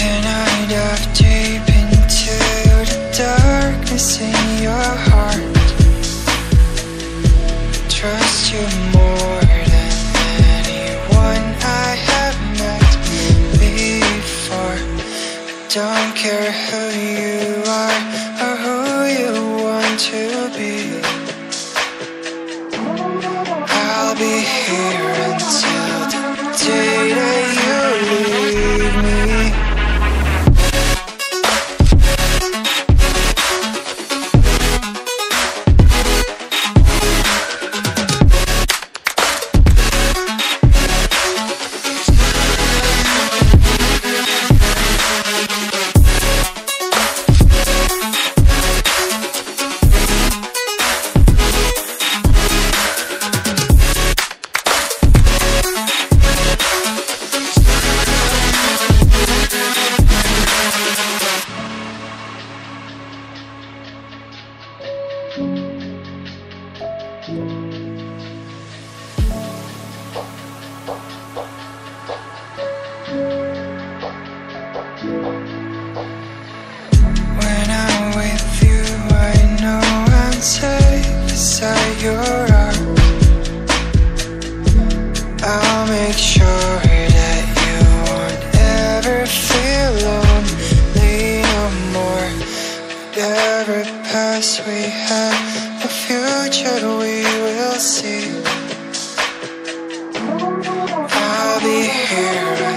Can I dive deep into the darkness in your heart? Trust you more than anyone I have met before. I Don't care who you are or who you want to be. I'll be here When I'm with Whatever past we had, the future we will see. I'll be here